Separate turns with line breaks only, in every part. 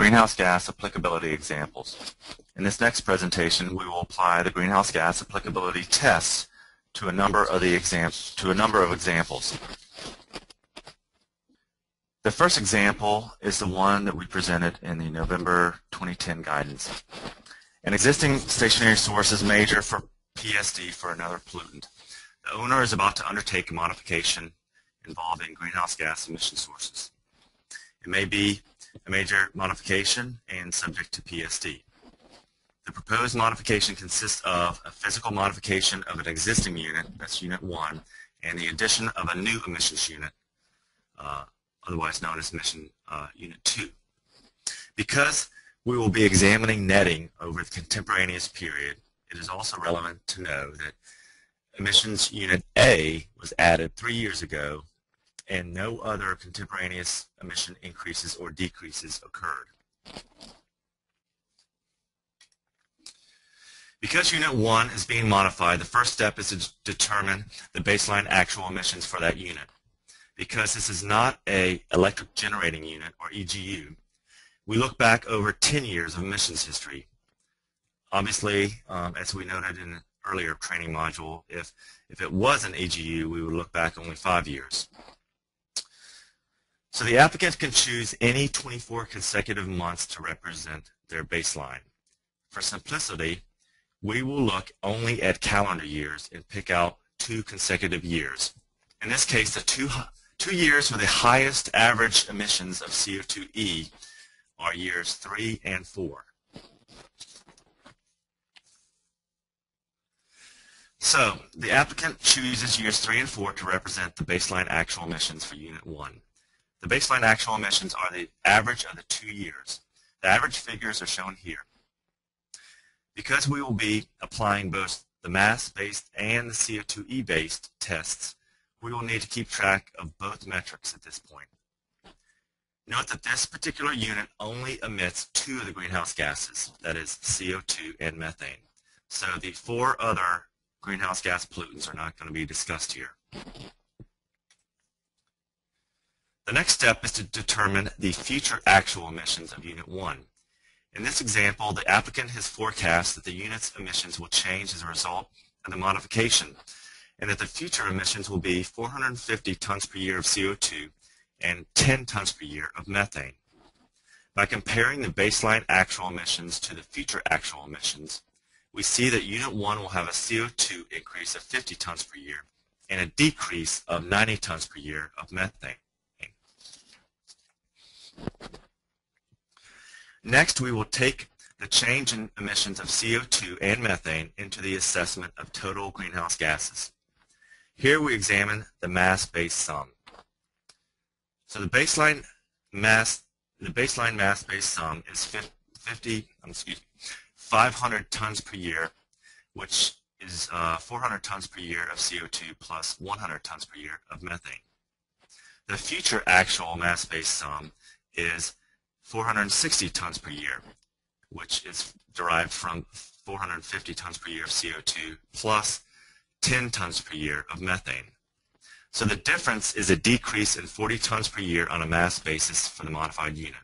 greenhouse gas applicability examples. In this next presentation, we will apply the greenhouse gas applicability tests to a number of the examples to a number of examples. The first example is the one that we presented in the November 2010 guidance. An existing stationary source is major for PSD for another pollutant. The owner is about to undertake a modification involving greenhouse gas emission sources. It may be a major modification and subject to PSD. The proposed modification consists of a physical modification of an existing unit, that's Unit 1, and the addition of a new emissions unit, uh, otherwise known as emission uh, Unit 2. Because we will be examining netting over the contemporaneous period, it is also relevant to know that emissions unit A was added three years ago and no other contemporaneous emission increases or decreases occurred. Because Unit 1 is being modified, the first step is to determine the baseline actual emissions for that unit. Because this is not a electric generating unit, or EGU, we look back over 10 years of emissions history. Obviously, um, as we noted in an earlier training module, if, if it was an EGU, we would look back only five years. So the applicant can choose any 24 consecutive months to represent their baseline. For simplicity, we will look only at calendar years and pick out two consecutive years. In this case, the two, two years with the highest average emissions of CO2e are years 3 and 4. So the applicant chooses years 3 and 4 to represent the baseline actual emissions for Unit 1. The baseline actual emissions are the average of the two years. The average figures are shown here. Because we will be applying both the mass-based and the CO2e-based tests, we will need to keep track of both metrics at this point. Note that this particular unit only emits two of the greenhouse gases, that is CO2 and methane. So the four other greenhouse gas pollutants are not going to be discussed here. The next step is to determine the future actual emissions of Unit 1. In this example, the applicant has forecast that the unit's emissions will change as a result of the modification, and that the future emissions will be 450 tons per year of CO2 and 10 tons per year of methane. By comparing the baseline actual emissions to the future actual emissions, we see that Unit 1 will have a CO2 increase of 50 tons per year and a decrease of 90 tons per year of methane. Next, we will take the change in emissions of CO2 and methane into the assessment of total greenhouse gases. Here we examine the mass-based sum. So the baseline mass, the baseline mass-based sum is 50, excuse me, 500 tons per year, which is uh, 400 tons per year of CO2 plus 100 tons per year of methane. The future actual mass-based sum is 460 tons per year, which is derived from 450 tons per year of CO2 plus 10 tons per year of methane. So the difference is a decrease in 40 tons per year on a mass basis for the modified unit.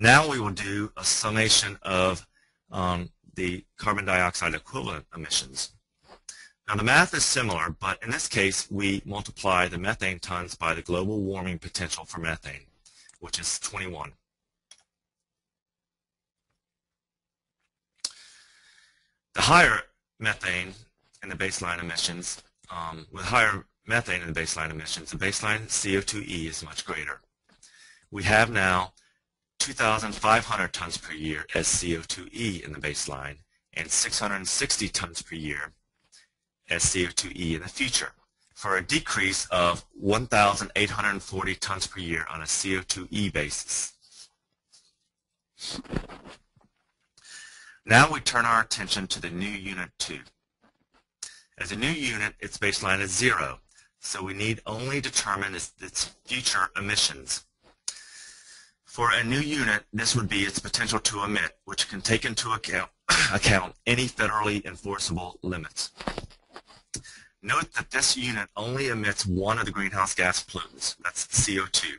Now we will do a summation of um, the carbon dioxide equivalent emissions. Now the math is similar, but in this case we multiply the methane tons by the global warming potential for methane, which is 21. The higher methane in the baseline emissions, um, with higher methane in the baseline emissions, the baseline CO2e is much greater. We have now 2,500 tons per year as CO2e in the baseline and 660 tons per year as CO2e in the future for a decrease of 1,840 tons per year on a CO2e basis. Now we turn our attention to the new Unit 2. As a new unit, its baseline is zero, so we need only determine its, its future emissions. For a new unit, this would be its potential to emit, which can take into account, account any federally enforceable limits. Note that this unit only emits one of the greenhouse gas pollutants, that's CO2,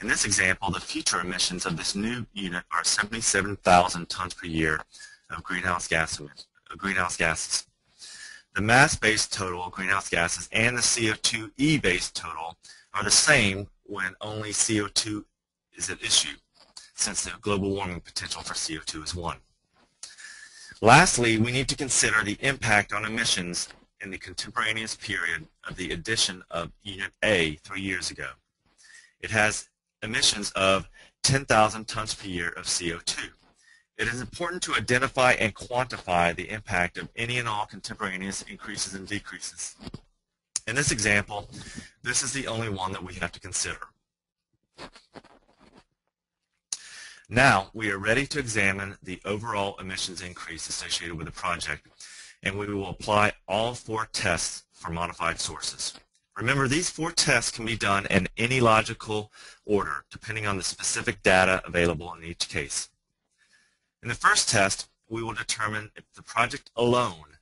In this example, the future emissions of this new unit are 77,000 tons per year of greenhouse, gas, greenhouse gases. The mass-based total of greenhouse gases and the CO2e-based total are the same when only CO2 is at issue, since the global warming potential for CO2 is 1. Lastly, we need to consider the impact on emissions in the contemporaneous period of the addition of Unit A three years ago. It has emissions of 10,000 tons per year of CO2. It is important to identify and quantify the impact of any and all contemporaneous increases and decreases. In this example, this is the only one that we have to consider. Now, we are ready to examine the overall emissions increase associated with the project, and we will apply all four tests for modified sources. Remember, these four tests can be done in any logical order, depending on the specific data available in each case. In the first test, we will determine if the project alone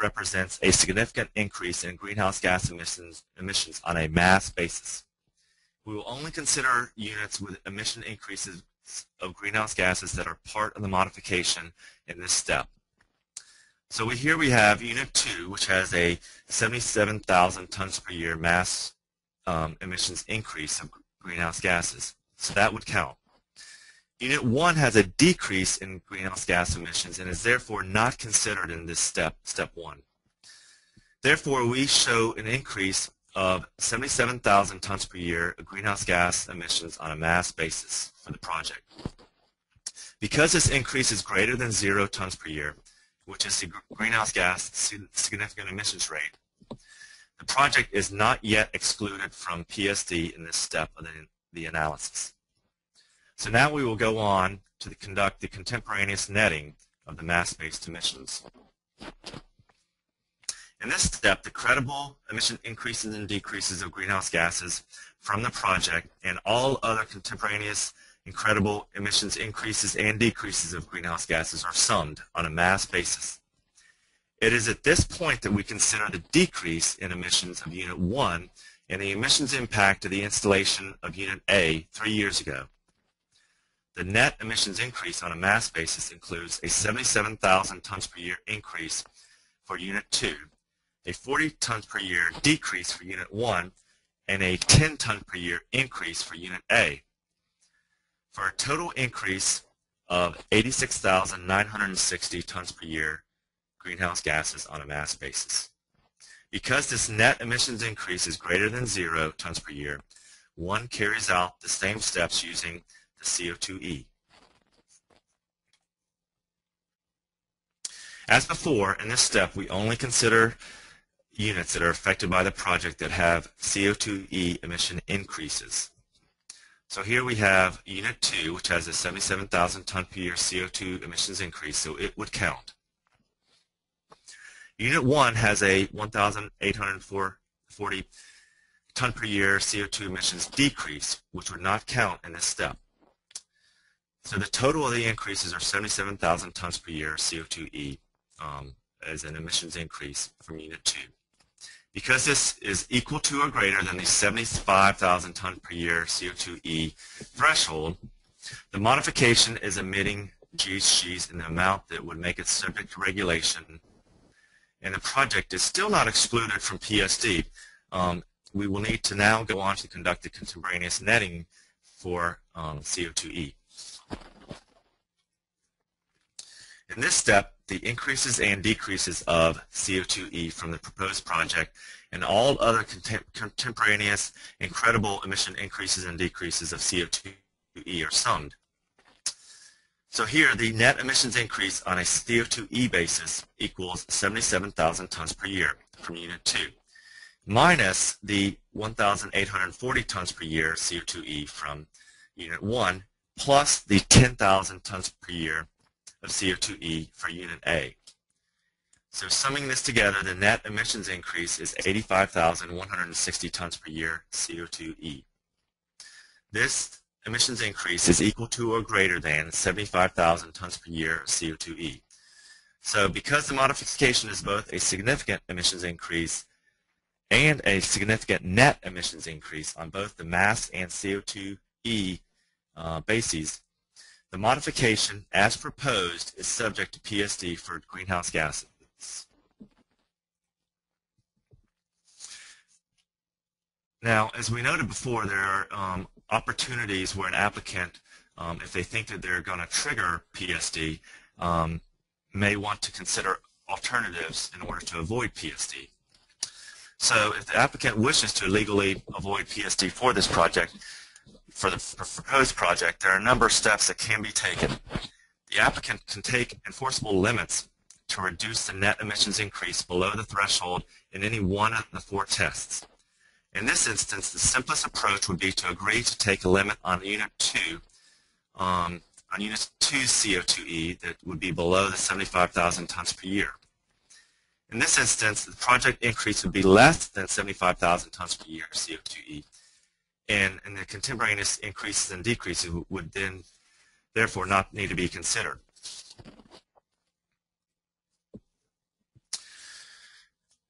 represents a significant increase in greenhouse gas emissions, emissions on a mass basis. We will only consider units with emission increases of greenhouse gases that are part of the modification in this step. So we, here we have Unit 2, which has a 77,000 tons per year mass um, emissions increase of greenhouse gases. So that would count. Unit 1 has a decrease in greenhouse gas emissions and is therefore not considered in this step, step 1. Therefore, we show an increase of 77,000 tons per year of greenhouse gas emissions on a mass basis for the project. Because this increase is greater than zero tons per year, which is the greenhouse gas significant emissions rate, the project is not yet excluded from PSD in this step of the, the analysis. So now we will go on to conduct the contemporaneous netting of the mass-based emissions. In this step, the credible emission increases and decreases of greenhouse gases from the project and all other contemporaneous incredible emissions increases and decreases of greenhouse gases are summed on a mass basis. It is at this point that we consider the decrease in emissions of Unit 1 and the emissions impact of the installation of Unit A three years ago. The net emissions increase on a mass basis includes a 77,000 tons per year increase for Unit 2, a 40 tons per year decrease for Unit 1, and a 10 ton per year increase for Unit A, for a total increase of 86,960 tons per year greenhouse gases on a mass basis. Because this net emissions increase is greater than zero tons per year, one carries out the same steps using the CO2e. As before, in this step, we only consider units that are affected by the project that have CO2e emission increases. So here we have Unit 2, which has a 77,000 ton per year CO2 emissions increase, so it would count. Unit 1 has a 1,840 ton per year CO2 emissions decrease, which would not count in this step. So the total of the increases are 77,000 tons per year CO2e um, as an emissions increase from Unit 2. Because this is equal to or greater than the 75,000 ton per year CO2e threshold, the modification is emitting GHGs in the amount that would make it subject to regulation, and the project is still not excluded from PSD. Um, we will need to now go on to conduct the contemporaneous netting for um, CO2e. In this step, the increases and decreases of CO2e from the proposed project and all other contem contemporaneous incredible emission increases and decreases of CO2e are summed. So here, the net emissions increase on a CO2e basis equals 77,000 tons per year from Unit 2, minus the 1,840 tons per year CO2e from Unit 1, plus the 10,000 tons per year of CO2e for Unit A. So summing this together, the net emissions increase is 85,160 tons per year CO2e. This emissions increase is equal to or greater than 75,000 tons per year CO2e. So because the modification is both a significant emissions increase and a significant net emissions increase on both the mass and CO2e CO2e uh, bases, the modification, as proposed, is subject to PSD for greenhouse gases. Now, as we noted before, there are um, opportunities where an applicant, um, if they think that they're going to trigger PSD, um, may want to consider alternatives in order to avoid PSD. So if the applicant wishes to legally avoid PSD for this project, for the proposed project, there are a number of steps that can be taken. The applicant can take enforceable limits to reduce the net emissions increase below the threshold in any one of the four tests. In this instance, the simplest approach would be to agree to take a limit on Unit 2, um, on Unit 2 CO2e that would be below the 75,000 tons per year. In this instance, the project increase would be less than 75,000 tons per year CO2e, and, and the contemporaneous increases and decreases would then therefore not need to be considered.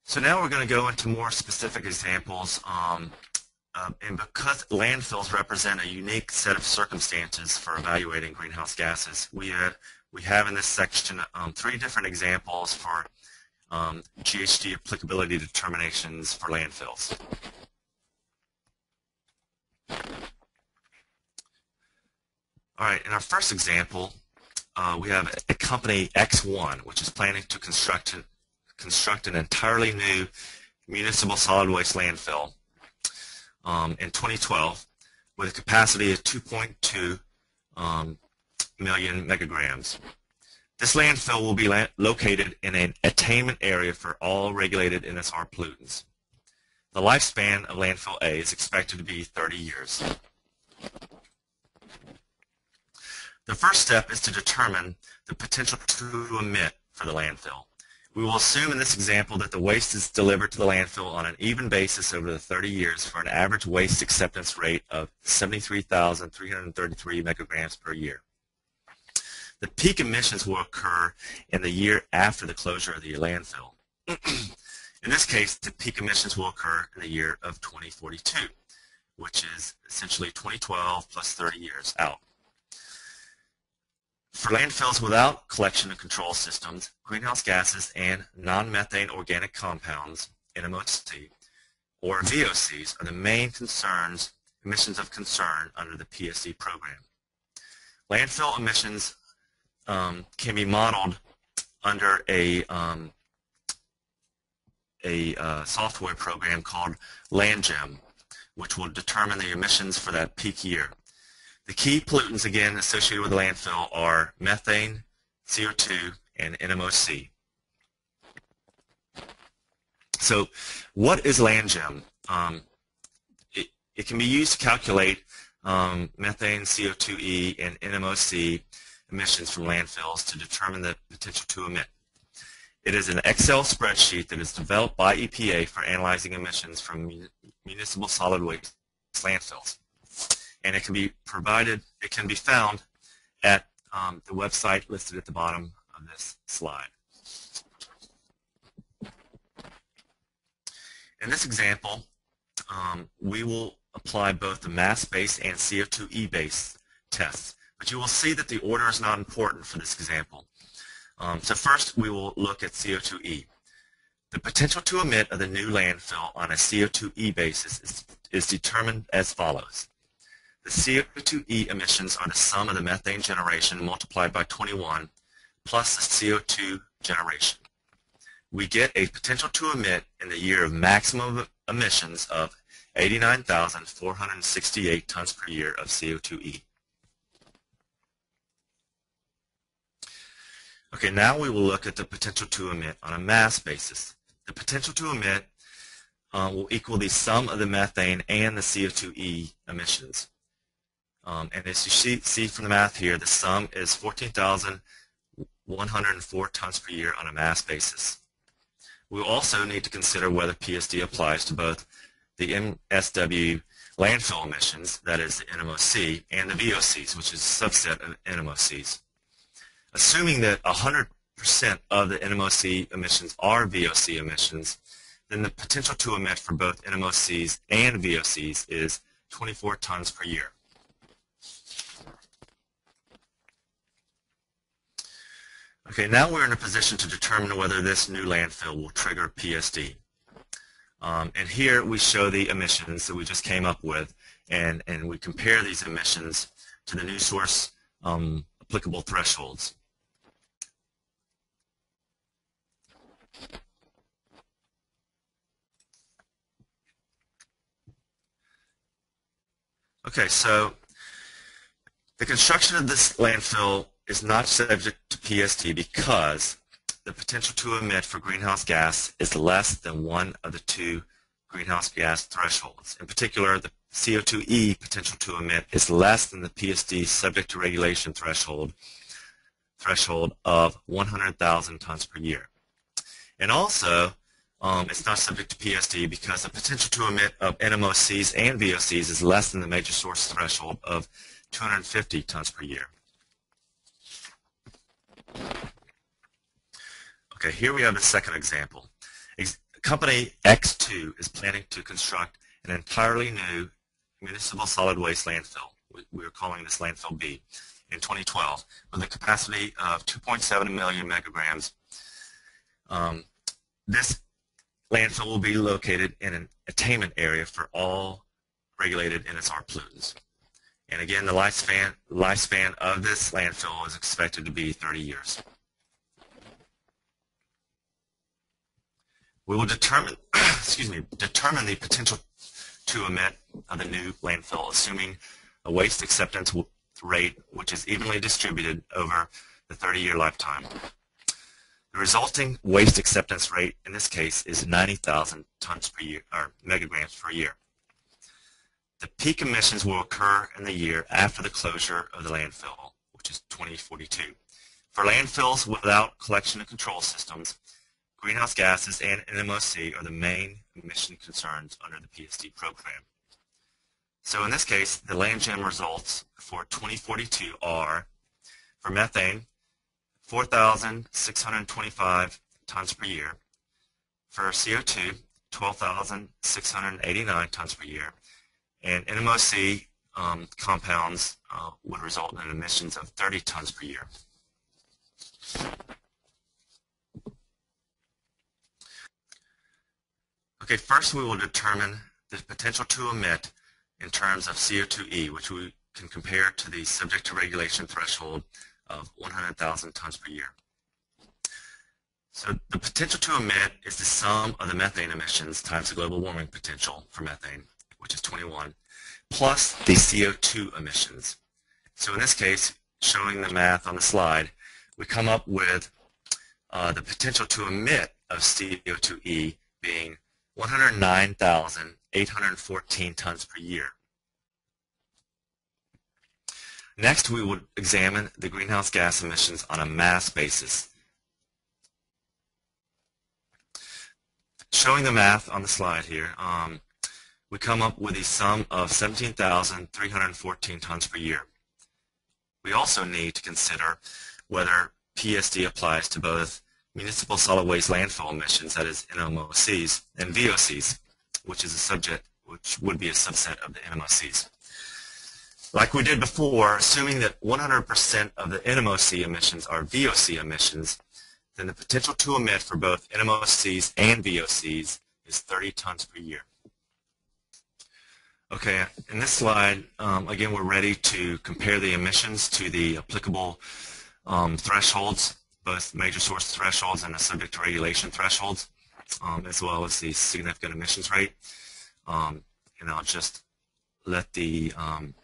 So now we're going to go into more specific examples. Um, um, and because landfills represent a unique set of circumstances for evaluating greenhouse gases, we, uh, we have in this section um, three different examples for um, GHG applicability determinations for landfills. All right, in our first example, uh, we have a company X1, which is planning to construct construct an entirely new municipal solid waste landfill um, in 2012 with a capacity of 2.2 um, million megagrams. This landfill will be la located in an attainment area for all regulated NSR pollutants. The lifespan of landfill A is expected to be 30 years. The first step is to determine the potential to emit for the landfill. We will assume in this example that the waste is delivered to the landfill on an even basis over the 30 years for an average waste acceptance rate of 73,333 megagrams per year. The peak emissions will occur in the year after the closure of the landfill. in this case, the peak emissions will occur in the year of 2042, which is essentially 2012 plus 30 years out. For landfills without collection and control systems, greenhouse gases and non-methane organic compounds, NMOC, or VOCs, are the main concerns, emissions of concern under the PSD program. Landfill emissions um, can be modeled under a, um, a uh, software program called LandGEM, which will determine the emissions for that peak year. The key pollutants, again, associated with landfill are methane, CO2, and NMOC. So what is LandGEM? Um, it, it can be used to calculate um, methane, CO2e, and NMOC emissions from landfills to determine the potential to emit. It is an Excel spreadsheet that is developed by EPA for analyzing emissions from municipal solid waste landfills and it can be provided, it can be found at um, the website listed at the bottom of this slide. In this example, um, we will apply both the mass-based and CO2e-based tests, but you will see that the order is not important for this example. Um, so first, we will look at CO2e. The potential to emit of the new landfill on a CO2e basis is, is determined as follows. The CO2e emissions are the sum of the methane generation multiplied by 21 plus the CO2 generation. We get a potential to emit in the year of maximum emissions of 89,468 tons per year of CO2e. Okay, now we will look at the potential to emit on a mass basis. The potential to emit uh, will equal the sum of the methane and the CO2e emissions. Um, and as you see, see from the math here, the sum is 14,104 tons per year on a mass basis. We also need to consider whether PSD applies to both the MSW landfill emissions, that is the NMOC, and the VOCs, which is a subset of NMOCs assuming that 100% of the NMOC emissions are VOC emissions, then the potential to emit for both NMOCs and VOCs is 24 tons per year. Okay, now we're in a position to determine whether this new landfill will trigger PSD. Um, and here we show the emissions that we just came up with, and, and we compare these emissions to the new source um, applicable thresholds. Okay, so the construction of this landfill is not subject to PSD because the potential to emit for greenhouse gas is less than one of the two greenhouse gas thresholds. In particular, the CO2e potential to emit is less than the PSD subject to regulation threshold threshold of 100,000 tons per year. And also, um, it's not subject to PSD because the potential to emit of NMOCs and VOCs is less than the major source threshold of 250 tons per year. Okay, here we have a second example. Ex company X2 is planning to construct an entirely new municipal solid waste landfill. We are calling this landfill B in 2012 with a capacity of 2.7 million megagrams. Um, this landfill will be located in an attainment area for all regulated NSR pollutants. And again, the lifespan, lifespan of this landfill is expected to be 30 years. We will determine, excuse me, determine the potential to emit of the new landfill, assuming a waste acceptance rate which is evenly distributed over the 30-year lifetime. The resulting waste acceptance rate in this case is 90,000 tons per year, or megagrams per year. The peak emissions will occur in the year after the closure of the landfill, which is 2042. For landfills without collection and control systems, greenhouse gases and NMOC are the main emission concerns under the PSD program. So in this case, the LandGEM results for 2042 are, for methane, 4,625 tons per year. For CO2, 12,689 tons per year and NMOC um, compounds uh, would result in emissions of 30 tons per year. Okay, first we will determine the potential to emit in terms of CO2e, which we can compare to the subject to regulation threshold of 100,000 tons per year. So the potential to emit is the sum of the methane emissions times the global warming potential for methane which is 21, plus the CO2 emissions. So in this case, showing the math on the slide, we come up with uh, the potential to emit of CO2e being 109,814 tons per year. Next, we would examine the greenhouse gas emissions on a mass basis. Showing the math on the slide here, um, we come up with a sum of 17,314 tons per year. We also need to consider whether PSD applies to both municipal solid waste landfill emissions, that is NMOCs, and VOCs, which is a subject which would be a subset of the NMOCs. Like we did before, assuming that 100% of the NMOC emissions are VOC emissions, then the potential to emit for both NMOCs and VOCs is 30 tons per year. Okay, in this slide, um, again, we're ready to compare the emissions to the applicable um, thresholds, both major source thresholds and the subject to regulation thresholds, um, as well as the significant emissions rate. Um, and I'll just let the um,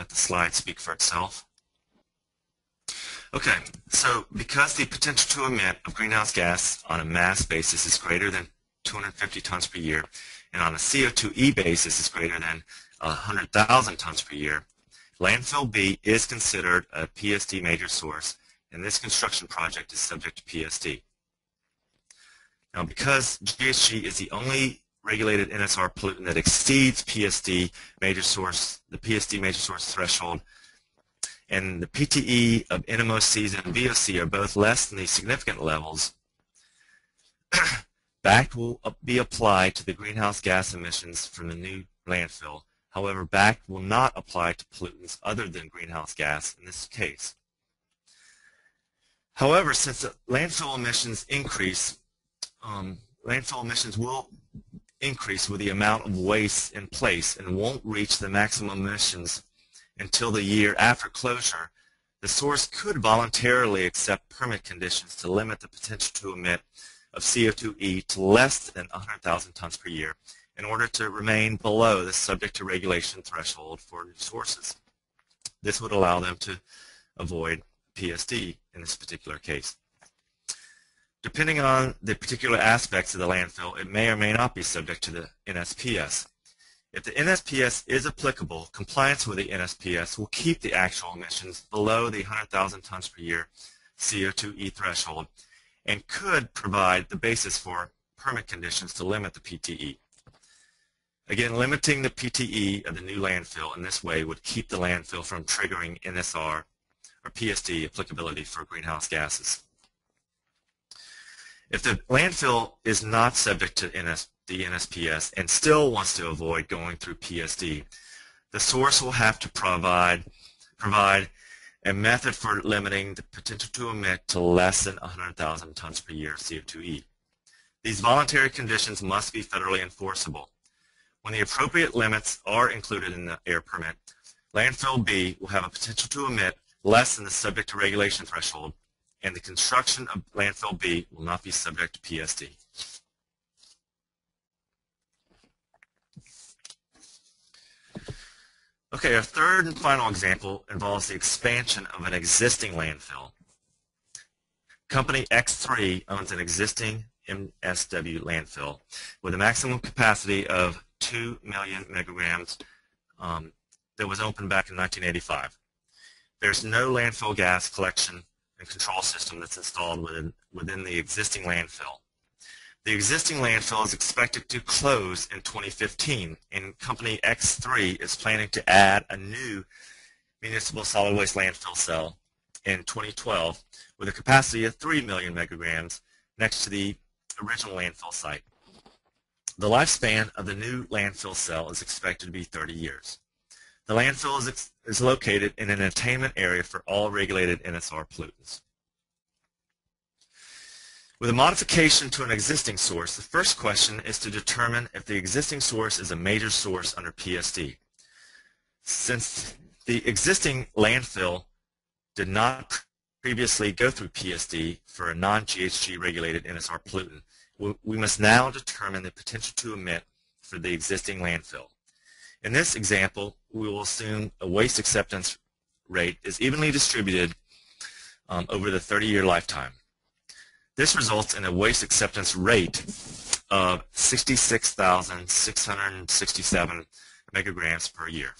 let the slide speak for itself. Okay, so because the potential to emit of greenhouse gas on a mass basis is greater than 250 tons per year, and on a CO2e basis is greater than 100,000 tons per year, landfill B is considered a PSD major source, and this construction project is subject to PSD. Now, because GHG is the only regulated NSR pollutant that exceeds PSD major source, the PSD major source threshold, and the PTE of NMOCs and VOC are both less than these significant levels, BACT will be applied to the greenhouse gas emissions from the new landfill. However, BACT will not apply to pollutants other than greenhouse gas in this case. However, since the landfill emissions increase, um, landfill emissions will increase with the amount of waste in place and won't reach the maximum emissions until the year after closure, the source could voluntarily accept permit conditions to limit the potential to emit of CO2e to less than 100,000 tons per year in order to remain below the subject to regulation threshold for new sources. This would allow them to avoid PSD in this particular case. Depending on the particular aspects of the landfill, it may or may not be subject to the NSPS. If the NSPS is applicable, compliance with the NSPS will keep the actual emissions below the 100,000 tons per year CO2e threshold and could provide the basis for permit conditions to limit the PTE. Again, limiting the PTE of the new landfill in this way would keep the landfill from triggering NSR or PSD applicability for greenhouse gases. If the landfill is not subject to NS, the NSPS and still wants to avoid going through PSD, the source will have to provide, provide a method for limiting the potential to emit to less than 100,000 tons per year of CO2e. These voluntary conditions must be federally enforceable. When the appropriate limits are included in the air permit, landfill B will have a potential to emit less than the subject to regulation threshold and the construction of landfill B will not be subject to PSD. Okay, our third and final example involves the expansion of an existing landfill. Company X3 owns an existing MSW landfill with a maximum capacity of 2 million megagrams um, that was opened back in 1985. There's no landfill gas collection and control system that's installed within, within the existing landfill. The existing landfill is expected to close in 2015, and Company X3 is planning to add a new municipal solid waste landfill cell in 2012 with a capacity of 3 million megagrams next to the original landfill site. The lifespan of the new landfill cell is expected to be 30 years. The landfill is, is located in an attainment area for all regulated NSR pollutants. With a modification to an existing source, the first question is to determine if the existing source is a major source under PSD. Since the existing landfill did not previously go through PSD for a non-GHG regulated NSR pollutant, we must now determine the potential to emit for the existing landfill. In this example, we will assume a waste acceptance rate is evenly distributed um, over the 30-year lifetime. This results in a waste acceptance rate of 66,667 megagrams per year.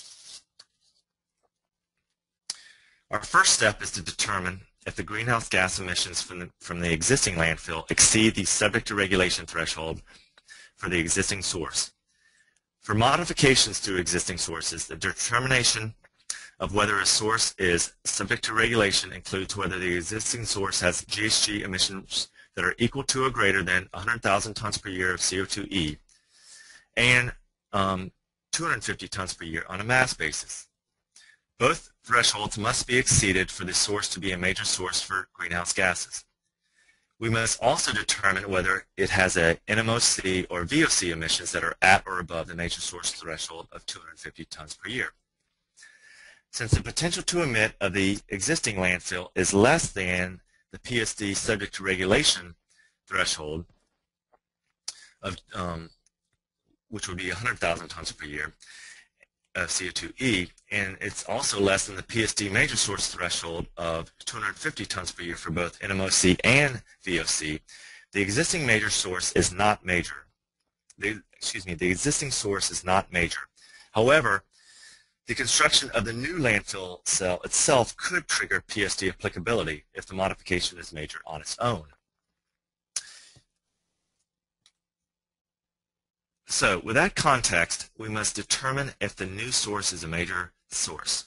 Our first step is to determine if the greenhouse gas emissions from the, from the existing landfill exceed the subject to regulation threshold for the existing source. For modifications to existing sources, the determination of whether a source is subject to regulation includes whether the existing source has GHG emissions that are equal to or greater than 100,000 tons per year of CO2e and um, 250 tons per year on a mass basis. Both thresholds must be exceeded for the source to be a major source for greenhouse gases. We must also determine whether it has a NMOC or VOC emissions that are at or above the major source threshold of 250 tons per year. Since the potential to emit of the existing landfill is less than the PSD subject to regulation threshold, of, um, which would be 100,000 tons per year, of CO2e, and it's also less than the PSD major source threshold of 250 tons per year for both NMOC and VOC. The existing major source is not major. The, excuse me, the existing source is not major. However, the construction of the new landfill cell itself could trigger PSD applicability if the modification is major on its own. So with that context, we must determine if the new source is a major source,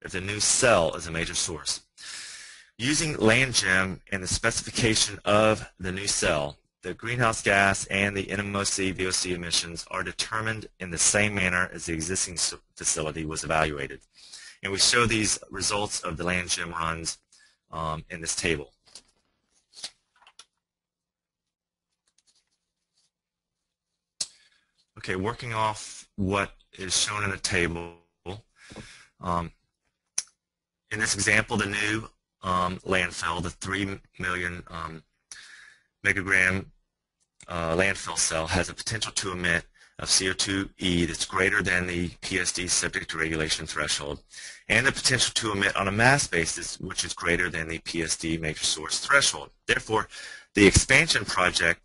if the new cell is a major source. Using LandGEM and the specification of the new cell, the greenhouse gas and the NMOC VOC emissions are determined in the same manner as the existing facility was evaluated. And we show these results of the LandGEM runs um, in this table. Okay, working off what is shown in the table, um, in this example, the new um, landfill, the 3 million um, megagram uh, landfill cell has a potential to emit of CO2e that's greater than the PSD subject to regulation threshold, and the potential to emit on a mass basis, which is greater than the PSD major source threshold. Therefore, the expansion project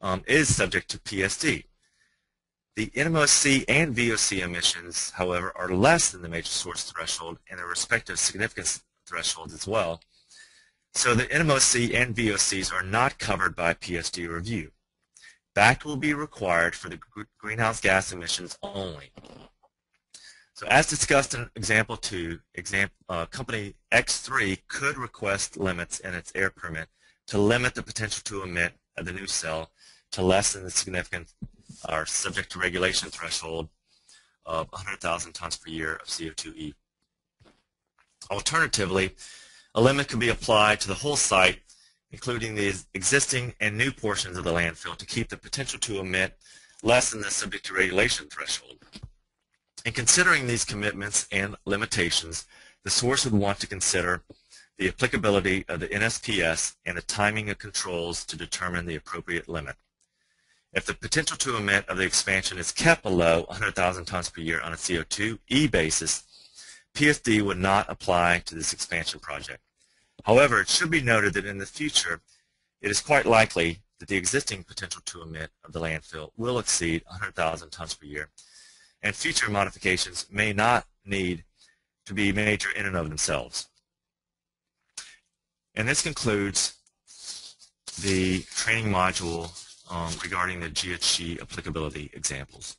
um, is subject to PSD. The NMOC and VOC emissions, however, are less than the major source threshold and their respective significance thresholds as well. So the NMOC and VOCs are not covered by PSD review. BACT will be required for the greenhouse gas emissions only. So as discussed in example 2, example, uh, company X3 could request limits in its air permit to limit the potential to emit the new cell to less than the significant or subject to regulation threshold of 100,000 tons per year of CO2e. Alternatively, a limit could be applied to the whole site, including the existing and new portions of the landfill, to keep the potential to emit less than the subject to regulation threshold. In considering these commitments and limitations, the source would want to consider the applicability of the NSPS and the timing of controls to determine the appropriate limit. If the potential to emit of the expansion is kept below 100,000 tons per year on a CO2e basis, PSD would not apply to this expansion project. However, it should be noted that in the future, it is quite likely that the existing potential to emit of the landfill will exceed 100,000 tons per year, and future modifications may not need to be major in and of themselves. And this concludes the training module um, regarding the GHG applicability examples.